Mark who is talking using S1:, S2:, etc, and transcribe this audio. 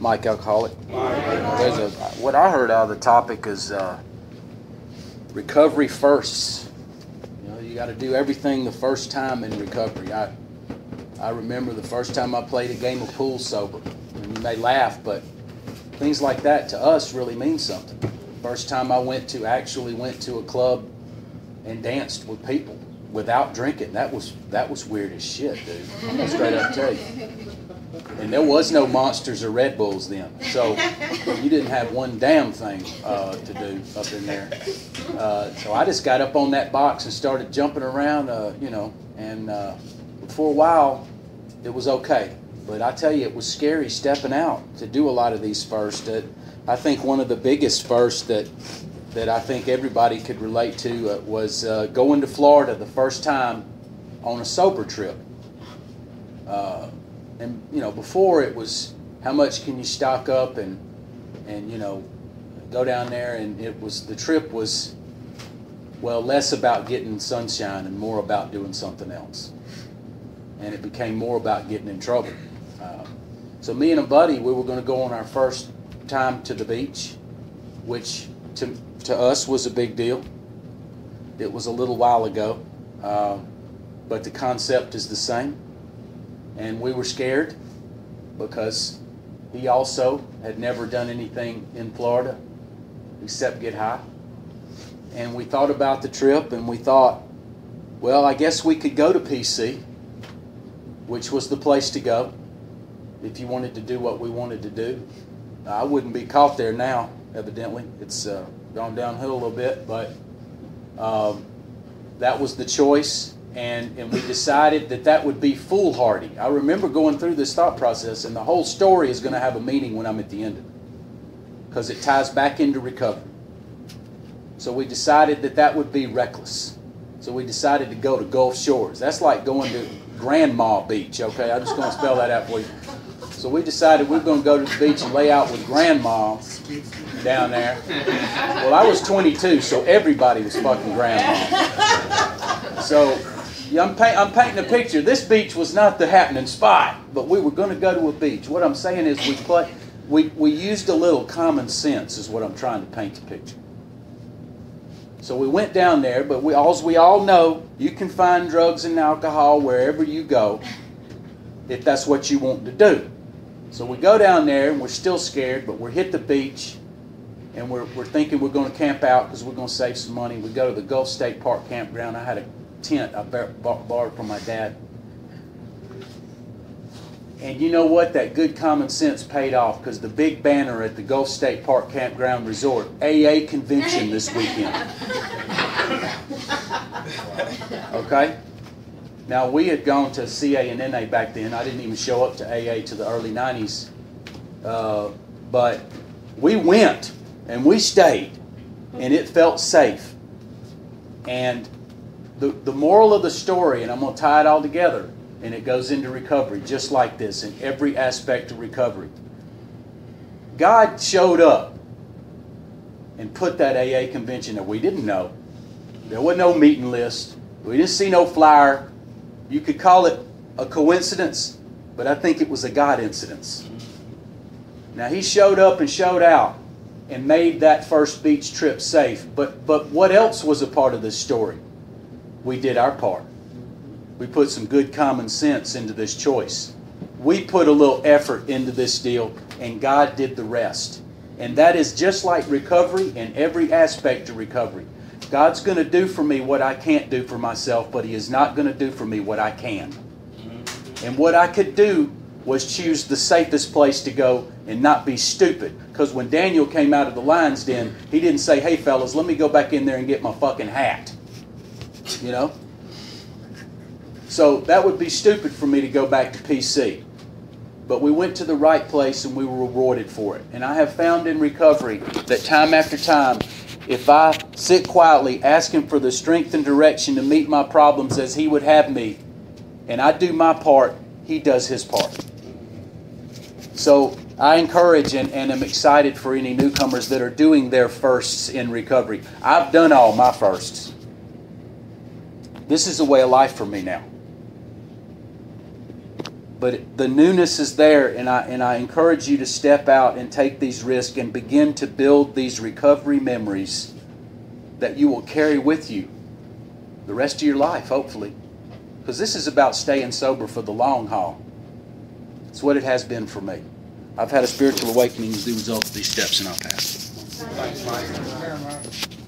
S1: Mike Alcoholic. There's a, what I heard out of the topic is uh, recovery first. You know, you got to do everything the first time in recovery. I, I remember the first time I played a game of pool sober. And you may laugh, but things like that to us really mean something. First time I went to actually went to a club and danced with people without drinking. That was that was weird as shit, dude. I'm straight up tell you. And there was no monsters or Red Bulls then, so you didn't have one damn thing uh, to do up in there. Uh, so I just got up on that box and started jumping around, uh, you know, and uh, for a while it was okay. But I tell you, it was scary stepping out to do a lot of these first. I think one of the biggest firsts that that I think everybody could relate to uh, was uh, going to Florida the first time on a sober trip. And you know, before it was how much can you stock up and and you know go down there and it was the trip was well less about getting sunshine and more about doing something else. And it became more about getting in trouble. Uh, so me and a buddy, we were going to go on our first time to the beach, which to to us was a big deal. It was a little while ago, uh, but the concept is the same. And we were scared because he also had never done anything in Florida except get high. And we thought about the trip and we thought, well, I guess we could go to PC, which was the place to go if you wanted to do what we wanted to do. I wouldn't be caught there now, evidently. It's uh, gone downhill a little bit, but um, that was the choice, and, and we decided that that would be foolhardy. I remember going through this thought process, and the whole story is going to have a meaning when I'm at the end of it, because it ties back into recovery. So we decided that that would be reckless. So we decided to go to Gulf Shores. That's like going to Grandma Beach, okay? I'm just going to spell that out for you. So we decided we are going to go to the beach and lay out with Grandma down there. Well, I was 22, so everybody was fucking grandma. So yeah, I'm, I'm painting a picture. This beach was not the happening spot, but we were going to go to a beach. What I'm saying is we play, we, we used a little common sense is what I'm trying to paint the picture. So we went down there, but we all, we all know you can find drugs and alcohol wherever you go if that's what you want to do. So we go down there and we're still scared, but we're hit the beach and we're, we're thinking we're going to camp out because we're going to save some money. We go to the Gulf State Park campground. I had a tent I borrowed from my dad. And you know what? That good common sense paid off because the big banner at the Gulf State Park Campground Resort, AA convention this weekend. Okay? Now, we had gone to CA and NA back then. I didn't even show up to AA to the early 90s. Uh, but we went and we stayed, and it felt safe. And the, the moral of the story, and I'm going to tie it all together, and it goes into recovery just like this in every aspect of recovery. God showed up and put that AA convention that we didn't know. There was no meeting list. We didn't see no flyer. You could call it a coincidence, but I think it was a God incidence. Now, He showed up and showed out and made that first beach trip safe. But, but what else was a part of this story? We did our part. We put some good common sense into this choice. We put a little effort into this deal, and God did the rest. And that is just like recovery and every aspect of recovery. God's going to do for me what I can't do for myself, but He is not going to do for me what I can. And what I could do was choose the safest place to go and not be stupid. Because when Daniel came out of the lion's den, he didn't say, hey, fellas, let me go back in there and get my fucking hat. You know? So that would be stupid for me to go back to PC. But we went to the right place and we were rewarded for it. And I have found in recovery that time after time, if I sit quietly asking for the strength and direction to meet my problems as He would have me, and I do my part, He does His part. So I encourage and, and am excited for any newcomers that are doing their firsts in recovery. I've done all my firsts. This is a way of life for me now. But the newness is there, and I, and I encourage you to step out and take these risks and begin to build these recovery memories that you will carry with you the rest of your life, hopefully. Because this is about staying sober for the long haul. It's what it has been for me. I've had a spiritual awakening as a result of these steps, and I'll pass.
S2: Thanks, Mike.